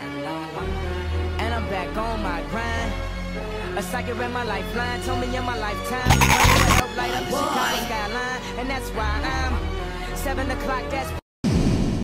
And I'm back on my grind. A psychic read my lifeline, told me in my lifetime. Help light up the Chicago skyline, and that's why I'm seven o'clock. That's